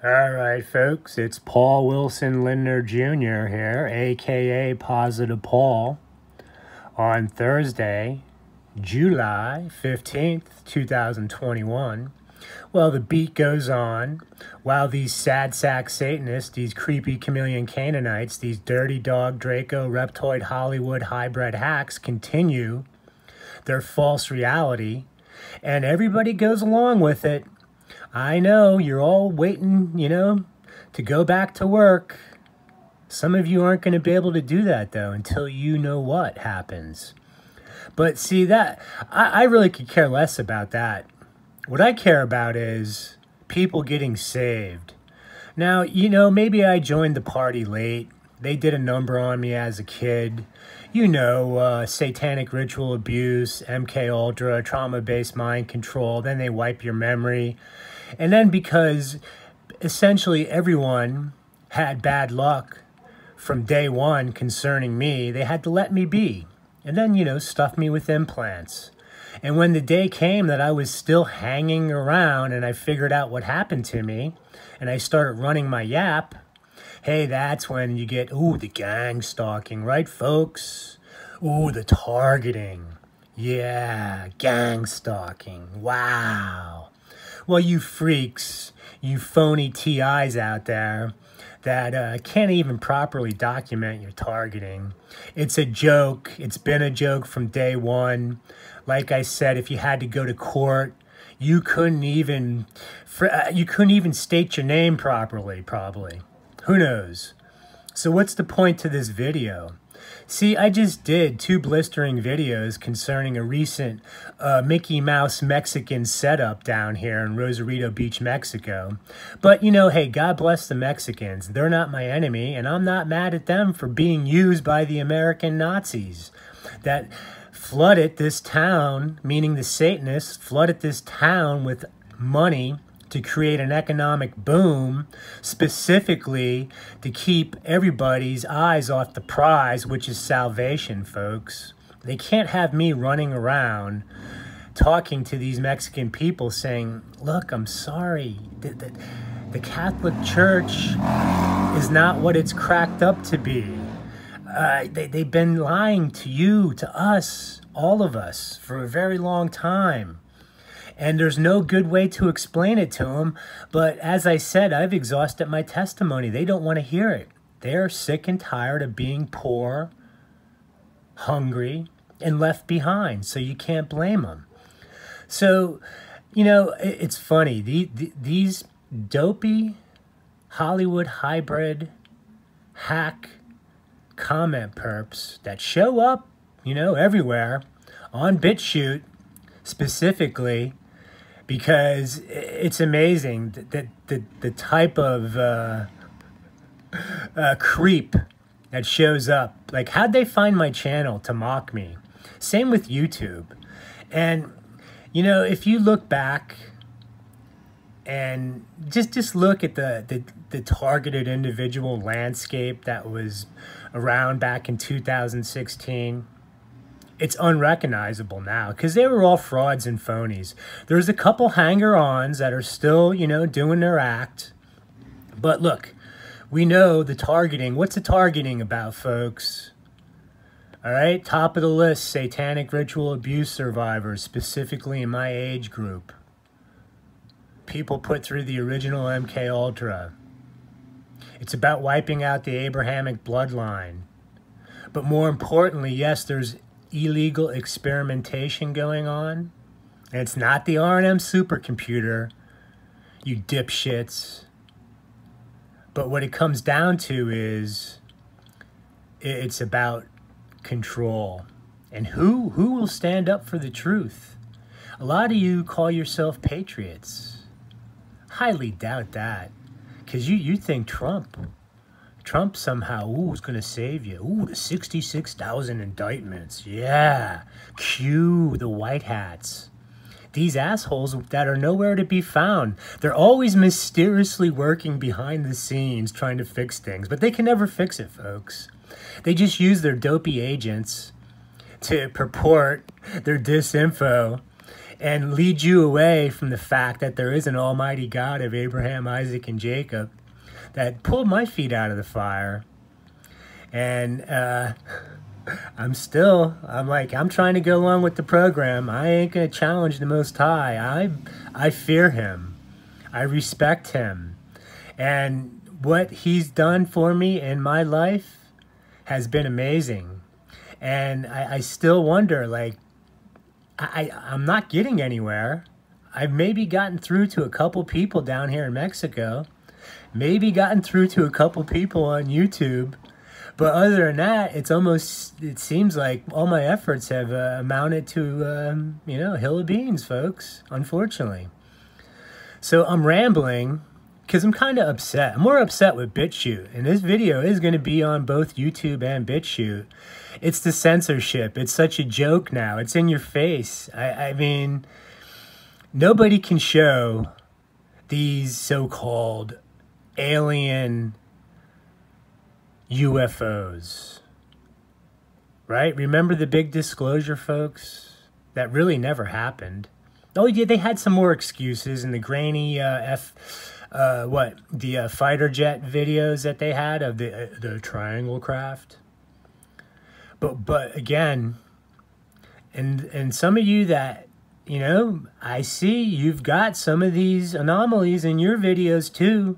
All right, folks, it's Paul Wilson Lindner Jr. here, aka Positive Paul, on Thursday, July 15th, 2021. Well, the beat goes on while these sad sack Satanists, these creepy chameleon Canaanites, these dirty dog Draco reptoid Hollywood hybrid hacks continue their false reality, and everybody goes along with it I know you're all waiting, you know, to go back to work. Some of you aren't going to be able to do that, though, until you know what happens. But see, that, I, I really could care less about that. What I care about is people getting saved. Now, you know, maybe I joined the party late. They did a number on me as a kid. You know, uh, satanic ritual abuse, MK Ultra, trauma-based mind control. Then they wipe your memory. And then because essentially everyone had bad luck from day one concerning me, they had to let me be. And then, you know, stuff me with implants. And when the day came that I was still hanging around and I figured out what happened to me and I started running my yap, hey, that's when you get, ooh, the gang stalking, right, folks? Ooh, the targeting. Yeah, gang stalking. Wow. Well, you freaks, you phony TIs out there that uh, can't even properly document your targeting. It's a joke. It's been a joke from day one. Like I said, if you had to go to court, you couldn't even uh, you couldn't even state your name properly. Probably, who knows? So what's the point to this video? See, I just did two blistering videos concerning a recent uh, Mickey Mouse Mexican setup down here in Rosarito Beach, Mexico. But, you know, hey, God bless the Mexicans. They're not my enemy, and I'm not mad at them for being used by the American Nazis that flooded this town, meaning the Satanists, flooded this town with money to create an economic boom, specifically to keep everybody's eyes off the prize, which is salvation, folks. They can't have me running around talking to these Mexican people saying, Look, I'm sorry. The, the, the Catholic Church is not what it's cracked up to be. Uh, they, they've been lying to you, to us, all of us, for a very long time and there's no good way to explain it to them. But as I said, I've exhausted my testimony. They don't want to hear it. They're sick and tired of being poor, hungry, and left behind. So you can't blame them. So, you know, it's funny. these dopey Hollywood hybrid hack comment perps that show up, you know, everywhere on BitChute specifically because it's amazing that the, the, type of uh, uh, creep that shows up. Like, how'd they find my channel to mock me? Same with YouTube. And, you know, if you look back and just just look at the, the, the targeted individual landscape that was around back in 2016, it's unrecognizable now because they were all frauds and phonies. There's a couple hanger-ons that are still, you know, doing their act. But look, we know the targeting. What's the targeting about, folks? All right, top of the list, satanic ritual abuse survivors, specifically in my age group. People put through the original MK Ultra. It's about wiping out the Abrahamic bloodline. But more importantly, yes, there's illegal experimentation going on. And it's not the RNM supercomputer, you dipshits. But what it comes down to is it's about control. And who who will stand up for the truth? A lot of you call yourself patriots. Highly doubt that. Cuz you you think Trump Trump somehow, ooh, is going to save you. Ooh, the 66,000 indictments. Yeah. Cue the white hats. These assholes that are nowhere to be found. They're always mysteriously working behind the scenes trying to fix things, but they can never fix it, folks. They just use their dopey agents to purport their disinfo and lead you away from the fact that there is an almighty God of Abraham, Isaac, and Jacob that pulled my feet out of the fire. And uh, I'm still, I'm like, I'm trying to go along with the program. I ain't going to challenge the Most High. I, I fear Him. I respect Him. And what He's done for me in my life has been amazing. And I, I still wonder, like, I, I'm not getting anywhere. I've maybe gotten through to a couple people down here in Mexico, maybe gotten through to a couple people on YouTube. But other than that, it's almost, it seems like all my efforts have uh, amounted to, um, you know, hill of beans, folks, unfortunately. So I'm rambling because I'm kind of upset. I'm more upset with BitChute. And this video is going to be on both YouTube and BitChute it's the censorship. It's such a joke now. It's in your face. I, I mean, nobody can show these so-called alien UFOs. Right? Remember the big disclosure, folks? That really never happened. Oh, yeah, they had some more excuses in the grainy uh, F, uh, what, the uh, fighter jet videos that they had of the, uh, the triangle craft. But but again, and and some of you that you know, I see you've got some of these anomalies in your videos too.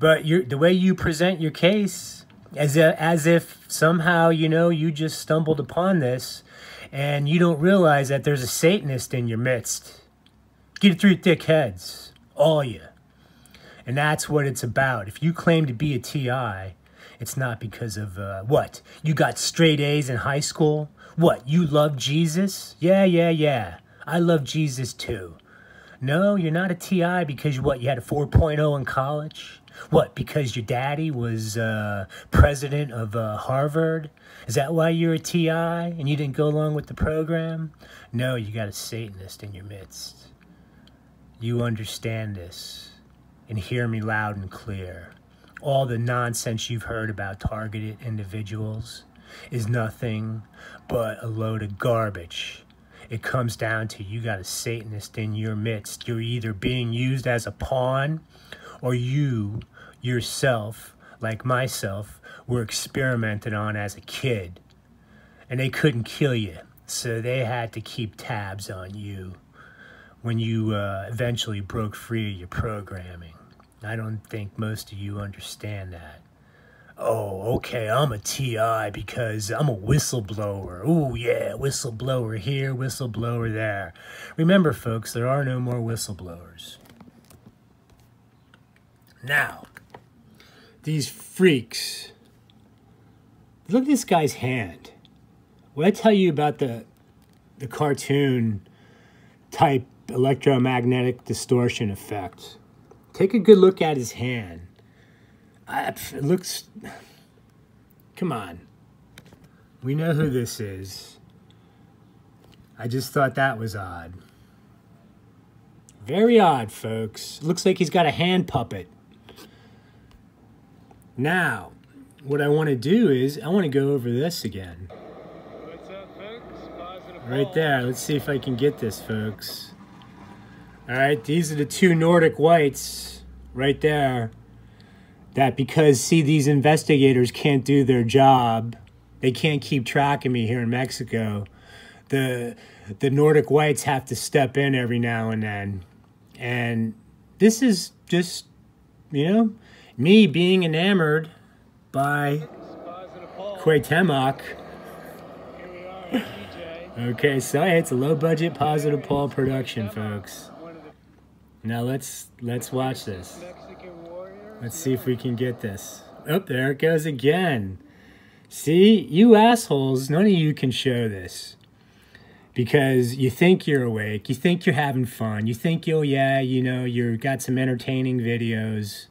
But you the way you present your case as a, as if somehow, you know, you just stumbled upon this and you don't realize that there's a Satanist in your midst. Get it through your thick heads, all you. And that's what it's about. If you claim to be a TI, it's not because of uh, what? You got straight A's in high school? What? You love Jesus? Yeah, yeah, yeah. I love Jesus too. No, you're not a TI because you, what? You had a 4.0 in college? What? Because your daddy was uh, president of uh, Harvard? Is that why you're a TI and you didn't go along with the program? No, you got a Satanist in your midst. You understand this and hear me loud and clear all the nonsense you've heard about targeted individuals is nothing but a load of garbage. It comes down to you got a Satanist in your midst. You're either being used as a pawn or you yourself, like myself, were experimented on as a kid. And they couldn't kill you, so they had to keep tabs on you when you uh, eventually broke free of your programming. I don't think most of you understand that. Oh, okay, I'm a TI because I'm a whistleblower. Oh, yeah, whistleblower here, whistleblower there. Remember, folks, there are no more whistleblowers. Now, these freaks. Look at this guy's hand. What I tell you about the the cartoon type electromagnetic distortion effect Take a good look at his hand. it looks. Come on. We know who this is. I just thought that was odd. Very odd, folks. Looks like he's got a hand puppet. Now, what I want to do is, I want to go over this again. Right there. Let's see if I can get this, folks. All right, these are the two Nordic whites right there. That because, see, these investigators can't do their job. They can't keep track of me here in Mexico. The, the Nordic whites have to step in every now and then. And this is just, you know, me being enamored by Cuauhtemoc. Okay, so it's a low budget Positive Paul production, folks. Now let's let's watch this. Let's see if we can get this. Oh, there it goes again. See, you assholes, none of you can show this. Because you think you're awake, you think you're having fun, you think, oh yeah, you know, you've got some entertaining videos.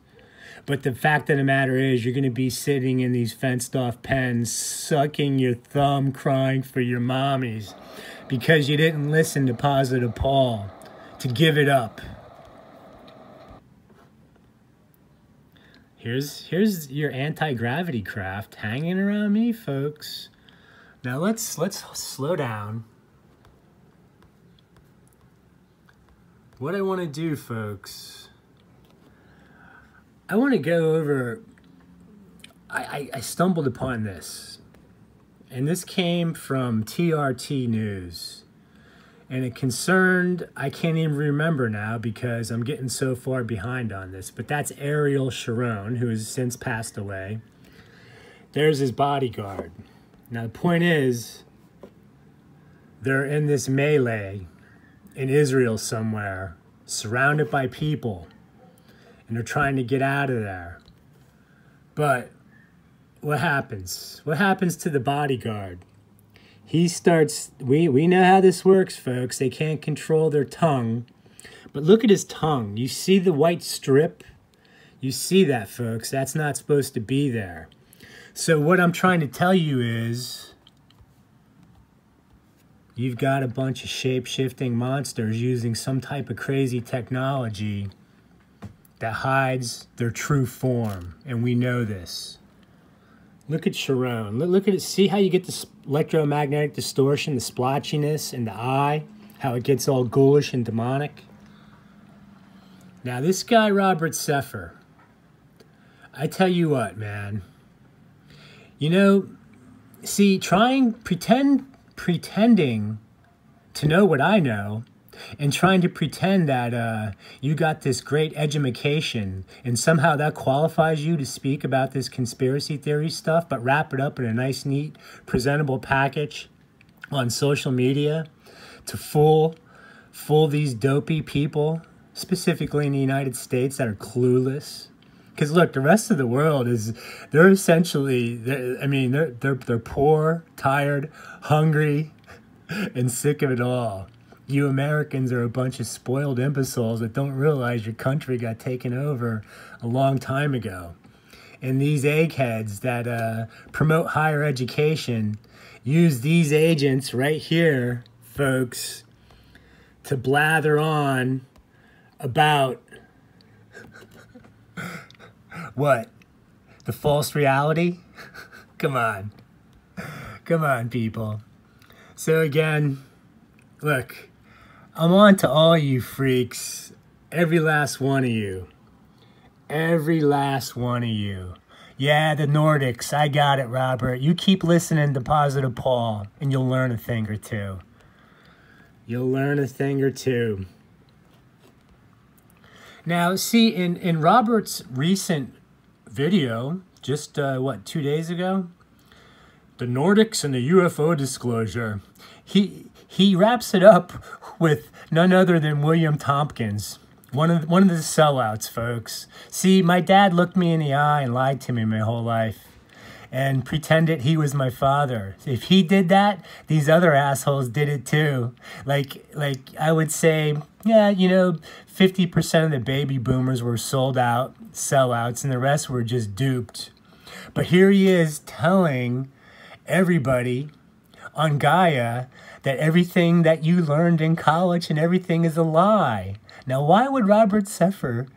But the fact of the matter is, you're going to be sitting in these fenced off pens, sucking your thumb, crying for your mommies because you didn't listen to Positive Paul to give it up. Here's here's your anti-gravity craft hanging around me, folks. Now let's let's slow down. what I want to do, folks, I want to go over. I, I, I stumbled upon this, and this came from TRT News. And it concerned, I can't even remember now because I'm getting so far behind on this, but that's Ariel Sharon, who has since passed away. There's his bodyguard. Now, the point is, they're in this melee in Israel somewhere, surrounded by people, and they're trying to get out of there. But what happens? What happens to the bodyguard? He starts, we, we know how this works, folks. They can't control their tongue. But look at his tongue. You see the white strip? You see that, folks. That's not supposed to be there. So what I'm trying to tell you is you've got a bunch of shape-shifting monsters using some type of crazy technology that hides their true form, and we know this. Look at Sharon. Look at it. See how you get this electromagnetic distortion, the splotchiness in the eye, how it gets all ghoulish and demonic. Now, this guy, Robert Sefer, I tell you what, man. You know, see, trying, pretend pretending to know what I know and trying to pretend that uh, you got this great education and somehow that qualifies you to speak about this conspiracy theory stuff, but wrap it up in a nice, neat, presentable package on social media to fool, fool these dopey people, specifically in the United States, that are clueless. Because look, the rest of the world is they're essentially, they're, I mean, they're they're they're poor, tired, hungry, and sick of it all. You Americans are a bunch of spoiled imbeciles that don't realize your country got taken over a long time ago. And these eggheads that uh, promote higher education use these agents right here, folks, to blather on about what? The false reality? Come on. Come on, people. So again, look, I'm on to all you freaks. Every last one of you. Every last one of you. Yeah, the Nordics. I got it, Robert. You keep listening to Positive Paul, and you'll learn a thing or two. You'll learn a thing or two. Now, see, in, in Robert's recent video just, uh, what, two days ago? The Nordics and the UFO disclosure. He, he wraps it up with none other than William Tompkins. One of, one of the sellouts, folks. See, my dad looked me in the eye and lied to me my whole life and pretended he was my father. If he did that, these other assholes did it too. Like, like I would say, yeah, you know, 50% of the baby boomers were sold out, sellouts, and the rest were just duped. But here he is telling everybody on Gaia that everything that you learned in college and everything is a lie. Now, why would Robert Seffer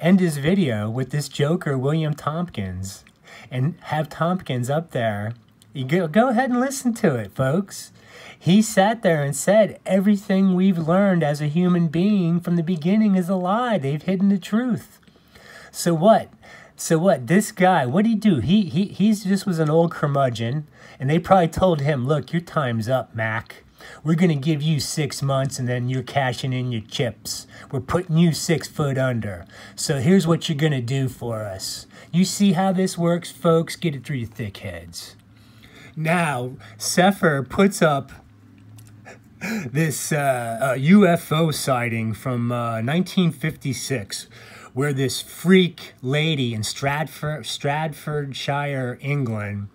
end his video with this joker, William Tompkins? and have Tompkins up there. You go, go ahead and listen to it, folks. He sat there and said, Everything we've learned as a human being from the beginning is a lie. They've hidden the truth. So what? So what? This guy, what did he do? He he he's just was an old curmudgeon, and they probably told him, "Look, your time's up, Mac. We're gonna give you six months, and then you're cashing in your chips. We're putting you six foot under. So here's what you're gonna do for us. You see how this works, folks? Get it through your thick heads. Now, Sefer puts up this uh, uh, UFO sighting from uh, 1956 where this freak lady in Stratford, Stratfordshire, England,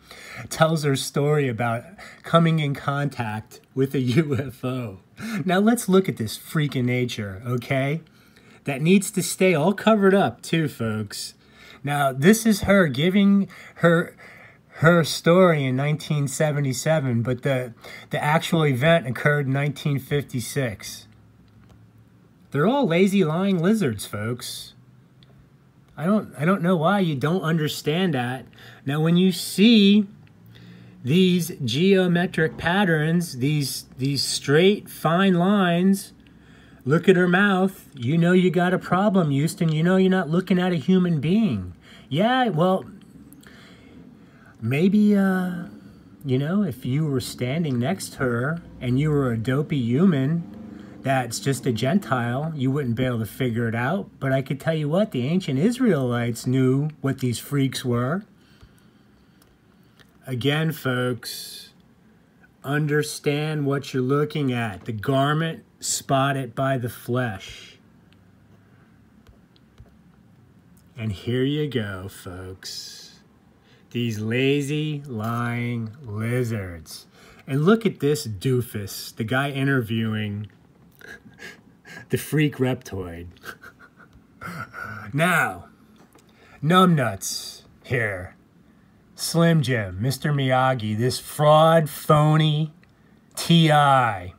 tells her story about coming in contact with a UFO. Now let's look at this freak in nature, okay? That needs to stay all covered up too, folks. Now, this is her giving her her story in 1977, but the the actual event occurred in 1956. They're all lazy lying lizards, folks. I don't I don't know why you don't understand that. Now when you see these geometric patterns, these these straight fine lines Look at her mouth. You know you got a problem, Houston. You know you're not looking at a human being. Yeah, well, maybe, uh, you know, if you were standing next to her and you were a dopey human that's just a Gentile, you wouldn't be able to figure it out. But I could tell you what, the ancient Israelites knew what these freaks were. Again, folks, understand what you're looking at. The garment spotted by the flesh. And here you go, folks. These lazy, lying lizards. And look at this doofus, the guy interviewing the freak reptoid. now, numbnuts here. Slim Jim, Mr. Miyagi, this fraud, phony, T.I.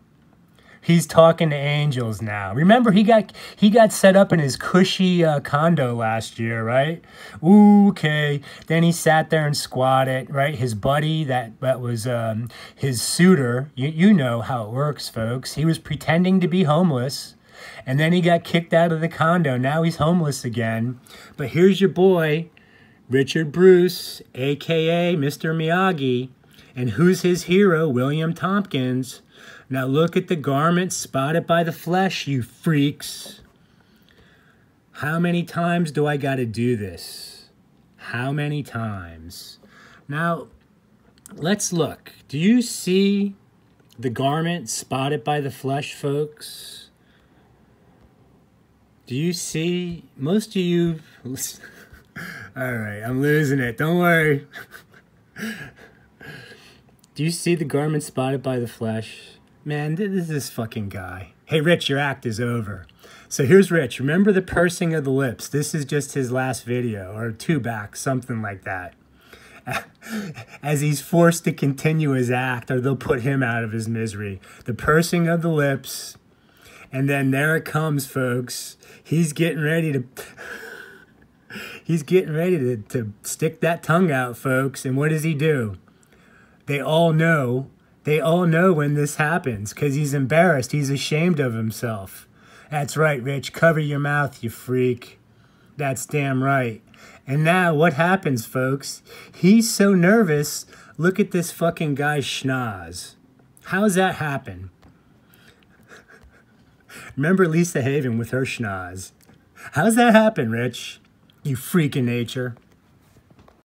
He's talking to angels now. Remember, he got he got set up in his cushy uh, condo last year, right? Ooh, okay. Then he sat there and squatted, right? His buddy, that that was um, his suitor. You you know how it works, folks. He was pretending to be homeless, and then he got kicked out of the condo. Now he's homeless again. But here's your boy, Richard Bruce, aka Mr. Miyagi, and who's his hero? William Tompkins. Now look at the garment spotted by the flesh, you freaks. How many times do I got to do this? How many times? Now, let's look. Do you see the garment spotted by the flesh, folks? Do you see? Most of you. All right, I'm losing it. Don't worry. Do you see the garment spotted by the flesh? Man, this is this fucking guy. Hey, Rich, your act is over. So here's Rich. Remember the pursing of the lips. This is just his last video, or two back, something like that. As he's forced to continue his act, or they'll put him out of his misery. The pursing of the lips. And then there it comes, folks. He's getting ready to... he's getting ready to, to stick that tongue out, folks. And what does he do? They all know they all know when this happens because he's embarrassed. He's ashamed of himself. That's right, Rich. Cover your mouth, you freak. That's damn right. And now what happens, folks? He's so nervous. Look at this fucking guy's schnoz. How's that happen? Remember Lisa Haven with her schnoz. How's that happen, Rich? You freak of nature.